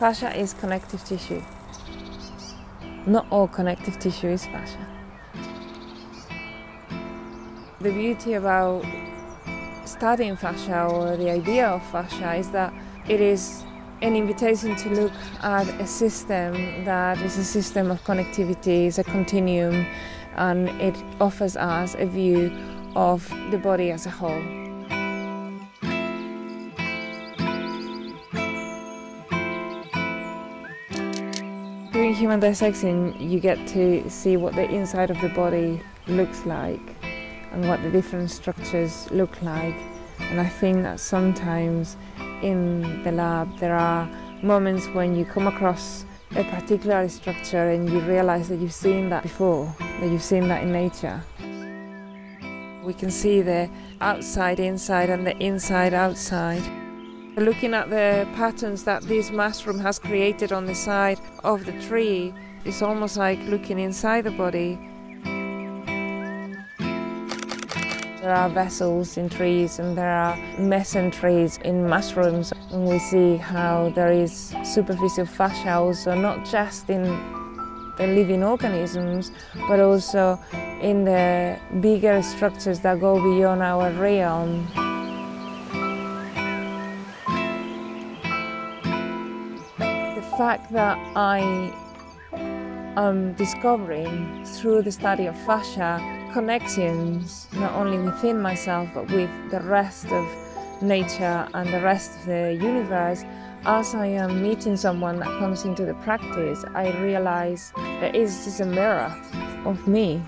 Fascia is connective tissue. Not all connective tissue is fascia. The beauty about studying fascia or the idea of fascia is that it is an invitation to look at a system that is a system of connectivity, is a continuum, and it offers us a view of the body as a whole. Doing human dissection, you get to see what the inside of the body looks like and what the different structures look like. And I think that sometimes in the lab there are moments when you come across a particular structure and you realize that you've seen that before, that you've seen that in nature. We can see the outside inside and the inside outside. Looking at the patterns that this mushroom has created on the side of the tree, it's almost like looking inside the body There are vessels in trees and there are mesenteries in mushrooms and we see how there is superficial fascia also not just in the living organisms but also in the bigger structures that go beyond our realm. Fact that I am discovering through the study of fascia connections, not only within myself, but with the rest of nature and the rest of the universe. As I am meeting someone that comes into the practice, I realize that it's just a mirror of me